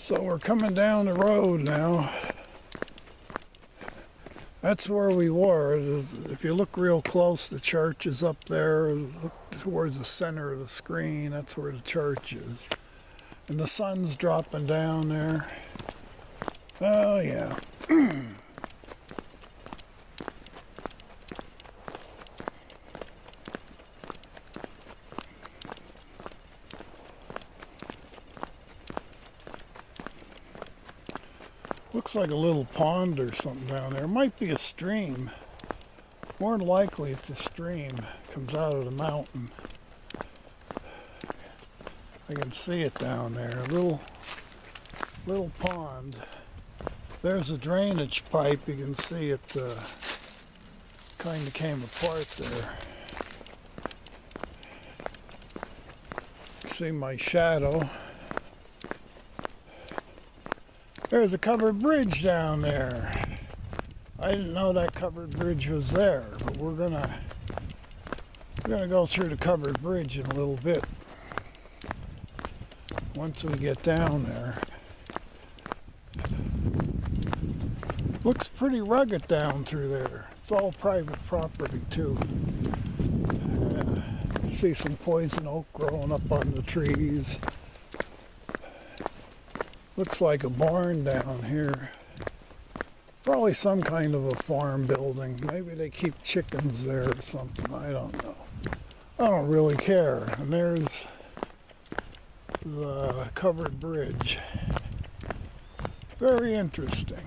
So we're coming down the road now. That's where we were. If you look real close, the church is up there. Look towards the center of the screen. That's where the church is. And the sun's dropping down there. Oh, yeah. Looks like a little pond or something down there. Might be a stream. More than likely it's a stream. comes out of the mountain. I can see it down there. A little little pond. There's a drainage pipe. You can see it uh, kind of came apart there. See my shadow. There's a covered bridge down there. I didn't know that covered bridge was there, but we're gonna we're gonna go through the covered bridge in a little bit. Once we get down there. Looks pretty rugged down through there. It's all private property too. Uh, see some poison oak growing up on the trees. Looks like a barn down here. Probably some kind of a farm building. Maybe they keep chickens there or something. I don't know. I don't really care. And there's the covered bridge. Very interesting.